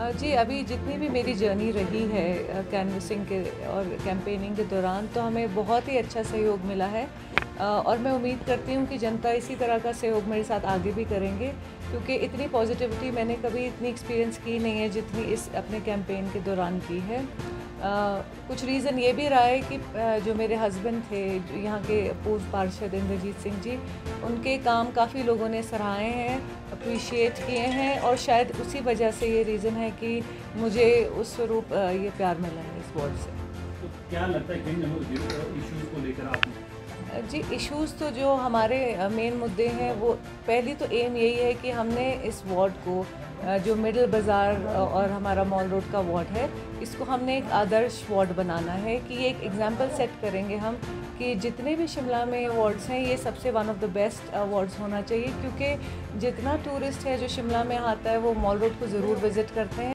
जी, अभी जितनी भी मेरी जर्नी रही है कैनवसिंग के और कैंपेनिंग के दौरान तो हमें बहुत ही अच्छा सहयोग मिला है। और मैं उम्मीद करती हूँ कि जनता इसी तरह का सहयोग मेरे साथ आगे भी करेंगे क्योंकि इतनी पॉजिटिविटी मैंने कभी इतनी एक्सपीरियंस की नहीं है जितनी इस अपने कैंपेन के दौरान की है। कुछ रीज़न ये भी रहा है कि जो मेरे हस्बैंड थे, यहाँ के पूर्व पार्षद इंद्रजीत सिंह जी, उनके काम काफ़ी लोगों ने सराहे हैं अप्रिशिएट किए हैं और शायद उसी वजह से ये रीज़न है कि मुझे उस स्वरूप ये प्यार मिला है इस वॉर्ड से। तो क्या लगता है जी इश्यूज़ तो जो हमारे मेन मुद्दे हैं, वो पहली तो एम यही है कि हमने इस वार्ड को जो मिडल बाज़ार और हमारा मॉल रोड का वार्ड है, इसको हमने एक आदर्श वार्ड बनाना है कि ये एक एग्जांपल सेट करेंगे हम कि जितने भी शिमला में वार्ड्स हैं, ये सबसे one of the best wards होना चाहिए, क्योंकि जितना टूरिस्ट है जो शिमला में आता है, वो मॉल रोड को ज़रूर विज़िट करते हैं।